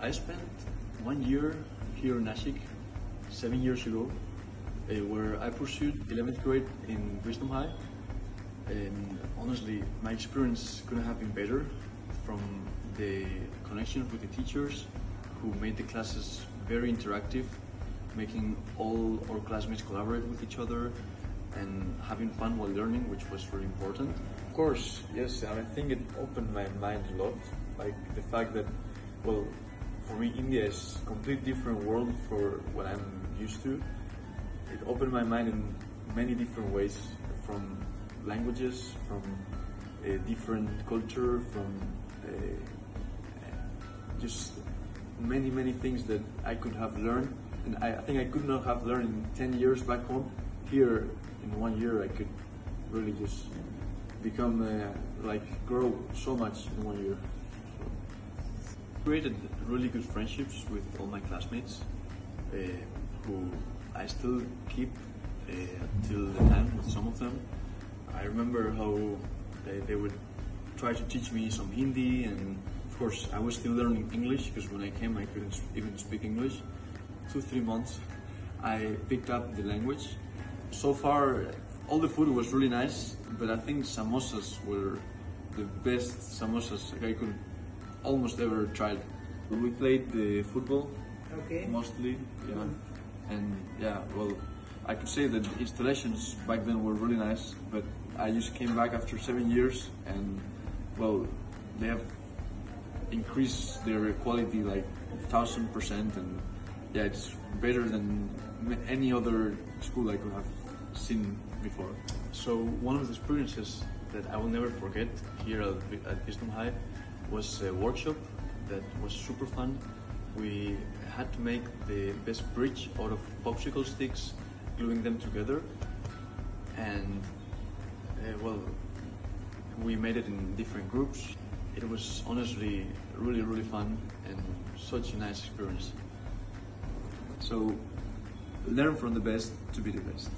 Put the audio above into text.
I spent one year here in Nashik, seven years ago, uh, where I pursued 11th grade in Wisdom High. And honestly, my experience couldn't have been better from the connection with the teachers who made the classes very interactive, making all our classmates collaborate with each other and having fun while learning, which was really important. Of course, yes, and I think it opened my mind a lot. Like the fact that, well, for me, India is a completely different world for what I'm used to. It opened my mind in many different ways, from languages, from a different culture, from uh, just many, many things that I could have learned. And I, I think I could not have learned in 10 years back home. Here, in one year, I could really just become, uh, like, grow so much in one year. Created really good friendships with all my classmates, uh, who I still keep uh, till the time with some of them. I remember how they, they would try to teach me some Hindi, and of course, I was still learning English because when I came, I couldn't even speak English. Two, three months, I picked up the language. So far, all the food was really nice, but I think samosas were the best samosas I could almost ever tried. We played the football Okay. mostly, yeah, mm-hmm. and yeah, well, I could say that the installations back then were really nice, but I just came back after seven years, and well, they have increased their quality like thousand percent, and yeah, it's better than any other school I could have seen before. So one of the experiences that I will never forget here at, at Wisdom High was a workshop that was super fun. We had to make the best bridge out of popsicle sticks, gluing them together, and uh, well, we made it in different groups. It was honestly really, really fun and such a nice experience. So, learn from the best to be the best.